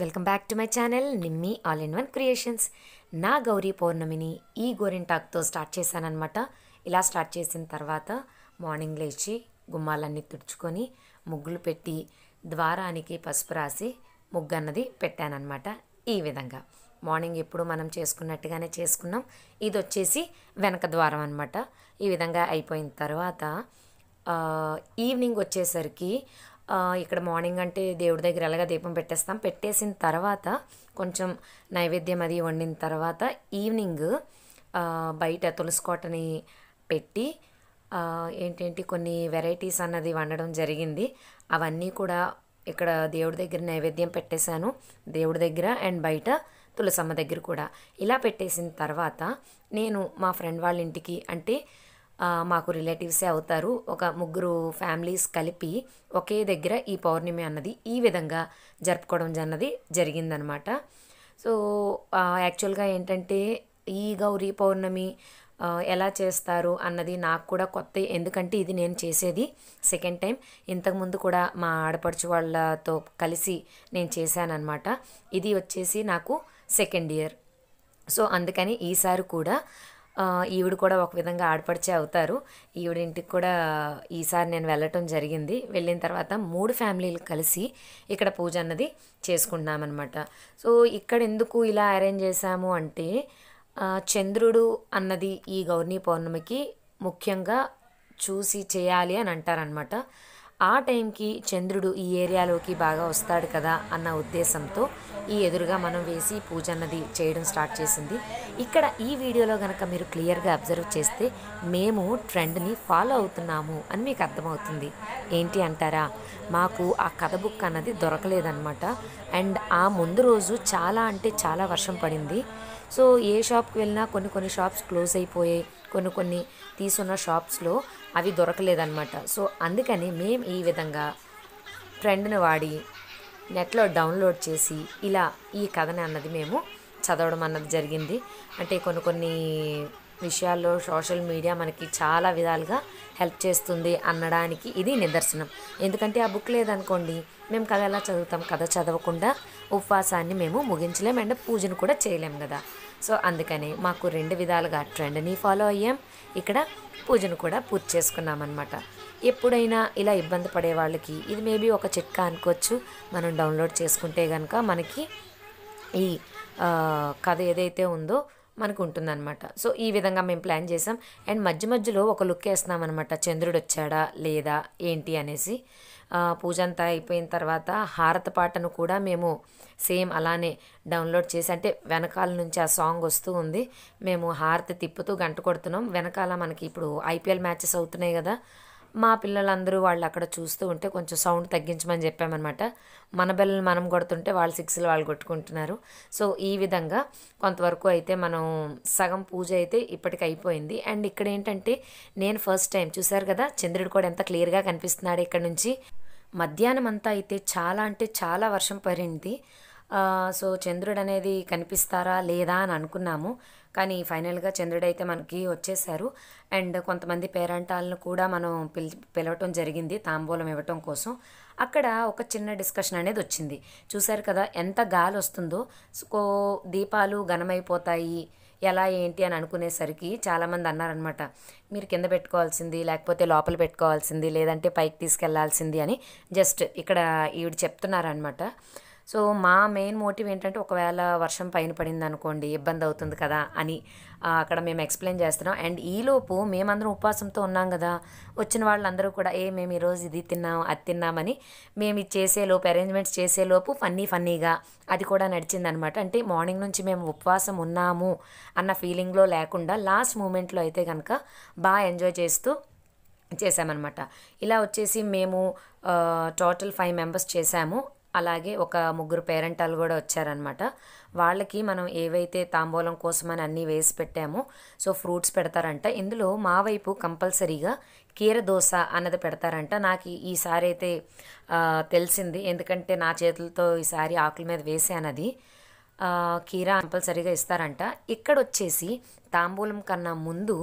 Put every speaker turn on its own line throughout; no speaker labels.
Welcome back to my channel Nimmi all in one creations. నా గౌరీ పౌర్ణమిని ఈ గోరింటాక్తో start చేశానమాట ఇలా start చేసిన తర్వాత మార్నింగ్ లేచి గుమ్మాలన్నీ తుడుచుకొని ముగ్గులు పెట్టి ద్వారానికి పసుపు రాసి ముగ్గు అన్నది పెట్టానమాట ఈ విధంగా. మార్నింగ్ ఎప్పుడు మనం చేసుకున్నట్టుగానే చేసుకున్నాం. ఇది వచ్చేసి వెనక ద్వారం అనమాట ఈ విధంగా అయిపోయిన తర్వాత ఈవినింగ్ వచ్చేసరికి ఇక్కడ మార్నింగ్ అంటే దేవుడి దగ్గర ఎలాగ దీపం పెట్టేస్తాం. పెట్టేసిన తర్వాత కొంచెం నైవేద్యం అది వండిన తర్వాత ఈవినింగ్ బయట తులసి కోటని పెట్టి ఏంటేంటి కొన్ని వెరైటీస్ అన్నది వండడం జరిగింది. అవన్నీ కూడా ఇక్కడ దేవుడి దగ్గర నైవేద్యం పెట్టేశాను. దేవుడి దగ్గర అండ్ బయట తులసమ్మ దగ్గర కూడా. ఇలా పెట్టేసిన తర్వాత నేను మా ఫ్రెండ్ వాళ్ళ ఇంటికి అంటే మాకు రిలేటివ్సే అవుతారు. ఒక ముగ్గురు ఫ్యామిలీస్ కలిపి ఒకే దగ్గర ఈ పౌర్ణమి అన్నది ఈ విధంగా జరుపుకోవడం అన్నది జరిగిందనమాట. సో యాక్చువల్గా ఏంటంటే ఈ గౌరీ పౌర్ణమి ఎలా చేస్తారు అన్నది నాకు కూడా కొత్త ఎందుకంటే ఇది నేను చేసేది సెకండ్ టైం. ఇంతకుముందు కూడా మా ఆడపడుచు వాళ్ళతో కలిసి నేను చేశానన్నమాట ఇది వచ్చేసి నాకు సెకండ్ ఇయర్. సో అందుకని ఈసారి కూడా ఈవిడ కూడా ఒక విధంగా ఆడపడిచే అవుతారు. ఈవిడింటికి కూడా ఈసారి నేను వెళ్ళటం జరిగింది. వెళ్ళిన తర్వాత మూడు ఫ్యామిలీలు కలిసి ఇక్కడ పూజ అన్నది చేసుకుంటున్నామన్నమాట. సో ఇక్కడ ఎందుకు ఇలా అరేంజ్ చేశాము అంటే చంద్రుడు అన్నది ఈ గౌర్ణీ పౌర్ణమికి ముఖ్యంగా చూసి చేయాలి అని అంటారనమాట ఆ టైంకి చంద్రుడు ఈ ఏరియాలోకి బాగా వస్తాడు కదా అన్న ఉద్దేశంతో ఈ ఎదురుగా మనం వేసి పూజ అన్నది చేయడం స్టార్ట్ చేసింది. ఇక్కడ ఈ వీడియోలో కనుక మీరు క్లియర్గా అబ్జర్వ్ చేస్తే మేము ట్రెండ్ని ఫాలో అవుతున్నాము అని మీకు అర్థమవుతుంది. ఏంటి అంటారా? మాకు ఆ కథ బుక్ అన్నది దొరకలేదన్నమాట. అండ్ ఆ ముందు రోజు చాలా అంటే చాలా వర్షం పడింది. సో ఏ షాప్కి వెళ్ళినా కొన్ని కొన్ని షాప్స్ క్లోజ్ అయిపోయాయి. కొన్ని కొన్ని తీసున్న షాప్స్లో అవి దొరకలేదన్నమాట. సో అందుకని మేము ఈ విధంగా ట్రెండ్ని వాడి నెట్లో డౌన్లోడ్ చేసి ఇలా ఈ కథని అన్నది మేము చదవడం అన్నది జరిగింది. అంటే కొన్ని కొన్ని విషయాల్లో సోషల్ మీడియా మనకి చాలా విధాలుగా హెల్ప్ చేస్తుంది అనడానికి ఇది నిదర్శనం. ఎందుకంటే ఆ బుక్ లేదనుకోండి మేము కథ ఎలా చదువుతాం? కథ చదవకుండా ఉపవాసాన్ని మేము ముగించలేం అండ్ పూజను కూడా చేయలేం కదా. సో అందుకని మాకు రెండు విధాలుగా ట్రెండ్ని ఫాలో అయ్యాం. ఇక్కడ పూజను కూడా పూర్తి చేసుకున్నాం అనమాట ఎప్పుడైనా ఇలా ఇబ్బంది పడే వాళ్ళకి ఇది మేబీ ఒక చిట్కా అనుకోవచ్చు. మనం డౌన్లోడ్ చేసుకుంటే కనుక మనకి ఈ కథ ఏదైతే ఉందో మనకు ఉంటుందన్నమాట. సో ఈ విధంగా మేము ప్లాన్ చేసాం. అండ్ మధ్య మధ్యలో ఒక లుక్ వేస్తున్నాం అనమాట చంద్రుడు వచ్చాడా? లేదా? ఏంటి? అనేసి. పూజంతా పూజ అంతా అయిపోయిన తర్వాత హారత పాటను కూడా మేము సేమ్ అలానే డౌన్లోడ్ చేసి అంటే వెనకాల నుంచి ఆ సాంగ్ వస్తూ ఉంది. మేము హారతి తిప్పుతూ గంట కొడుతున్నాం. వెనకాల మనకి ఇప్పుడు ఐపీఎల్ మ్యాచెస్ అవుతున్నాయి కదా. మా పిల్లలందరూ వాళ్ళు అక్కడ చూస్తూ ఉంటే కొంచెం సౌండ్ తగ్గించమని చెప్పామన్నమాట. మన బిల్లలు మనం కొడుతుంటే వాళ్ళు సిక్స్లు వాళ్ళు కొట్టుకుంటున్నారు. సో ఈ విధంగా కొంతవరకు అయితే మనం సగం పూజ అయితే ఇప్పటికి అయిపోయింది. అండ్ ఇక్కడ ఏంటంటే నేను ఫస్ట్ టైం చూసారు కదా చంద్రుడు కూడా ఎంత క్లియర్గా కనిపిస్తున్నాడు ఇక్కడ నుంచి. మధ్యాహ్నం అంతా అయితే చాలా అంటే చాలా వర్షం పడింది. సో చంద్రుడు అనేది కనిపిస్తారా లేదా అని అనుకున్నాము. కానీ ఫైనల్గా చంద్రుడు అయితే మనకి వచ్చేసారు అండ్ కొంతమంది పేరెంటాలను కూడా మనం పిల్ పిలవటం జరిగింది తాంబూలం ఇవ్వటం కోసం. అక్కడ ఒక చిన్న డిస్కషన్ అనేది వచ్చింది. చూశారు కదా ఎంత గాలి వస్తుందో. సో దీపాలు ఘనమైపోతాయి. ఎలా ఏంటి అని అనుకునేసరికి చాలామంది అన్నారనమాట మీరు కింద పెట్టుకోవాల్సింది లేకపోతే లోపల పెట్టుకోవాల్సింది లేదంటే పైకి తీసుకెళ్ళాల్సింది అని జస్ట్ ఇక్కడ ఈవిడ చెప్తున్నారనమాట సో మా మెయిన్ మోటివ్ ఏంటంటే ఒకవేళ వర్షం పైన పడింది అనుకోండి ఇబ్బంది అవుతుంది కదా అని అక్కడ మేము ఎక్స్ప్లెయిన్ చేస్తున్నాం. అండ్ ఈలోపు మేమందరం ఉపవాసంతో ఉన్నాం కదా వచ్చిన వాళ్ళందరూ కూడా ఏ మేము ఈరోజు ఇది తిన్నాం అది తిన్నామని మేము ఇది చేసేలోపు అరేంజ్మెంట్స్ చేసేలోపు ఫన్నీ ఫన్నీగా అది కూడా నడిచిందనమాట. అంటే మార్నింగ్ నుంచి మేము ఉపవాసం ఉన్నాము అన్న ఫీలింగ్లో లేకుండా లాస్ట్ మూమెంట్లో అయితే కనుక బాగా ఎంజాయ్ చేస్తూ చేసామన్నమాట ఇలా వచ్చేసి మేము టోటల్ ఫైవ్ మెంబర్స్ చేసాము అలాగే ఒక ముగ్గురు పేరెంటాలు కూడా వచ్చారనమాట వాళ్ళకి మనం ఏవైతే తాంబూలం కోసమని అన్నీ వేసి పెట్టామో సో ఫ్రూట్స్ పెడతారంట. ఇందులో మా వైపు కంపల్సరీగా కీర దోశ అన్నది పెడతారంట. నాకు ఈసారి అయితే తెలిసింది. ఎందుకంటే నా చేతులతో ఈసారి ఆకుల మీద వేసానది. కీర కంపల్సరీగా ఇస్తారంట. ఇక్కడ వచ్చేసి తాంబూలం కన్నా ముందు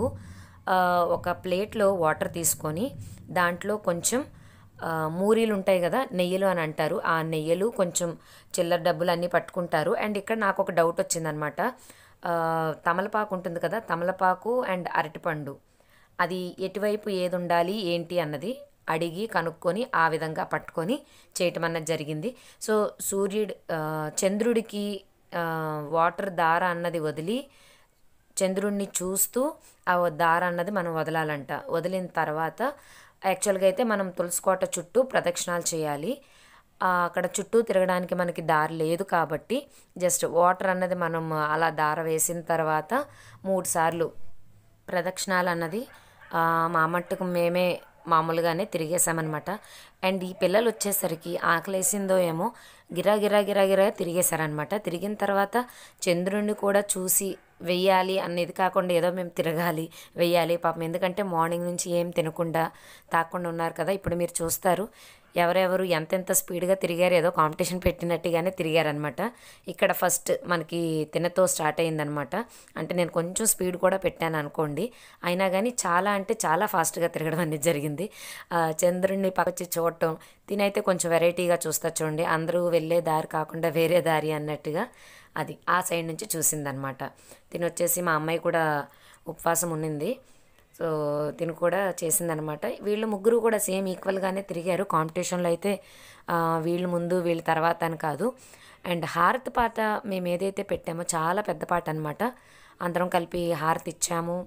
ఒక ప్లేట్లో వాటర్ తీసుకొని దాంట్లో కొంచెం మూరీలు ఉంటాయి కదా నెయ్యలు అని అంటారు. ఆ నెయ్యలు కొంచెం చిల్లర డబ్బులు అన్నీ పట్టుకుంటారు. అండ్ ఇక్కడ నాకు ఒక డౌట్ వచ్చిందనమాట. తమలపాకు ఉంటుంది కదా తమలపాకు అండ్ అరటిపండు. అది ఎటువైపు ఏది ఉండాలి ఏంటి అన్నది అడిగి కనుక్కొని ఆ విధంగా పట్టుకొని చేయటం అన్నది జరిగింది. సో సూర్యుడు చంద్రుడికి వాటర్ దార అన్నది వదిలి చంద్రుడిని చూస్తూ ఆ దార అన్నది మనం వదలాలంట. వదిలిన తర్వాత యాక్చువల్గా అయితే మనం తులసికోట చుట్టూ ప్రదక్షిణాలు చేయాలి. అక్కడ చుట్టూ తిరగడానికి మనకి దారి లేదు కాబట్టి జస్ట్ వాటర్ అన్నది మనం అలా దార వేసిన తర్వాత మూడు సార్లు ప్రదక్షిణాలు అన్నది మా మట్టుకు మేమే మామూలుగానే తిరిగేసామన్నమాట అండ్ ఈ పిల్లలు వచ్చేసరికి ఆకలేసిందో ఏమో గిరా గిరా గిరా గిరా తిరిగేశారనమాట తిరిగిన తర్వాత చంద్రుణ్ణి కూడా చూసి వెయ్యాలి అనేది కాకుండా ఏదో మేము తిరగాలి వెయ్యాలి పాపం. ఎందుకంటే మార్నింగ్ నుంచి ఏం తినకుండా తాకుండా ఉన్నారు కదా ఇప్పుడు మీరు చూస్తారు. ఎవరెవరు ఎంతెంత స్పీడ్గా తిరిగారు ఏదో కాంపిటీషన్ పెట్టినట్టుగానే తిరిగారనమాట ఇక్కడ ఫస్ట్ మనకి తినతో స్టార్ట్ అయిందనమాట అంటే నేను కొంచెం స్పీడ్ కూడా పెట్టాను అనుకోండి. అయినా కానీ చాలా అంటే చాలా ఫాస్ట్గా తిరగడం అనేది జరిగింది. చంద్రుడిని పక్కచ్చి చూడటం తినైతే కొంచెం వెరైటీగా చూస్తా చూడండి. అందరూ వెళ్ళే దారి కాకుండా వేరే దారి అన్నట్టుగా అది ఆ సైడ్ నుంచి చూసిందనమాట తిని వచ్చేసి మా అమ్మాయి కూడా ఉపవాసం ఉన్నింది. సో తిను కూడా చేసిందనమాట. వీళ్ళు ముగ్గురు కూడా సేమ్ ఈక్వల్గానే తిరిగారు. కాంపిటీషన్లో అయితే వీళ్ళు ముందు వీళ్ళ తర్వాత అని కాదు. అండ్ హారతి పాట మేము ఏదైతే పెట్టామో చాలా పెద్ద పాట అనమాట అందరం కలిపి హారతి ఇచ్చాము.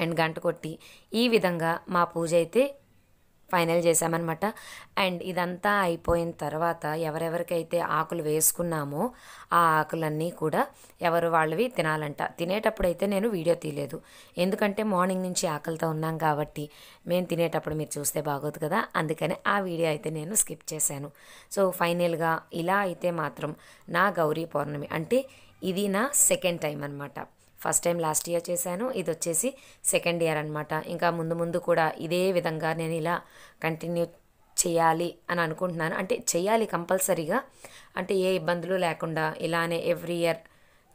అండ్ గంట కొట్టి. ఈ విధంగా మా పూజ అయితే ఫైనల్ చేశామన్నమాట. అండ్ ఇదంతా అయిపోయిన తర్వాత ఎవరెవరికైతే ఆకులు వేసుకున్నామో ఆ ఆకులన్నీ కూడా ఎవరు వాళ్ళవి తినాలంట. తినేటప్పుడు అయితే నేను వీడియో తీయలేదు. ఎందుకంటే మార్నింగ్ నుంచి ఆకలితో ఉన్నాం కాబట్టి మేము తినేటప్పుడు మీరు చూస్తే బాగోదు కదా. అందుకని ఆ వీడియో అయితే నేను స్కిప్ చేశాను. సో ఫైనల్గా ఇలా అయితే మాత్రం నా గౌరీ పౌర్ణమి అంటే ఇది నా సెకండ్ టైం అనమాట ఫస్ట్ టైం లాస్ట్ ఇయర్ చేశాను. ఇది వచ్చేసి సెకండ్ ఇయర్ అనమాట ఇంకా ముందు ముందు కూడా ఇదే విధంగా నేను ఇలా కంటిన్యూ చేయాలి అని అనుకుంటున్నాను. అంటే చేయాలి కంపల్సరీగా. అంటే ఏ ఇబ్బందులు లేకుండా ఇలానే ఎవ్రీ ఇయర్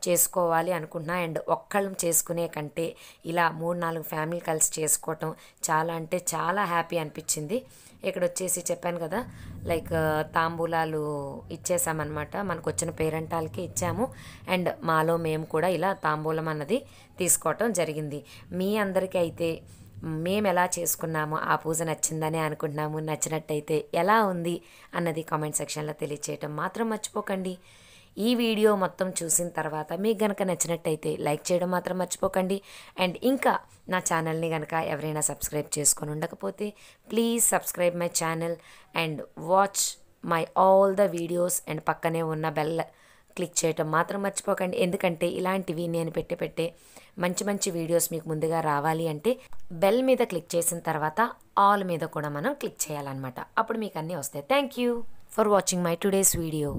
చేసుకోవాలి అనుకుంటున్నా. అండ్ ఒక్కళ్ళం చేసుకునే కంటే ఇలా మూడు నాలుగు ఫ్యామిలీ కలిసి చేసుకోవటం చాలా అంటే చాలా హ్యాపీ అనిపించింది. ఇక్కడ వచ్చేసి చెప్పాను కదా లైక్ తాంబూలాలు ఇచ్చేసామన్నమాట. మనకు వచ్చిన పేరెంటాలకి ఇచ్చాము. అండ్ మాలో మేము కూడా ఇలా తాంబూలం అన్నది తీసుకోవటం జరిగింది. మీ అందరికీ అయితే మేము ఎలా చేసుకున్నామో ఆ పూజ నచ్చిందని అనుకుంటున్నాము. నచ్చినట్టయితే ఎలా ఉంది అన్నది కామెంట్ సెక్షన్లో తెలియచేయటం మాత్రం మర్చిపోకండి. ఈ వీడియో మొత్తం చూసిన తర్వాత మీకు గనక నచ్చినట్టయితే లైక్ చేయడం మాత్రం మర్చిపోకండి. అండ్ ఇంకా నా ఛానల్ని కనుక ఎవరైనా సబ్స్క్రైబ్ చేసుకొని ఉండకపోతే please subscribe my channel and watch my all the videos and పక్కనే ఉన్న బెల్ క్లిక్ చేయటం మాత్రం మర్చిపోకండి. ఎందుకంటే ఇలాంటివి నేను పెట్టే పెట్టే మంచి మంచి వీడియోస్ మీకు ముందుగా రావాలి అంటే బెల్ మీద క్లిక్ చేసిన తర్వాత ఆల్ మీద కూడా మనం క్లిక్ చేయాలన్నమాట. అప్పుడు మీకు అన్నీ వస్తాయి. Thank you for watching my today's video.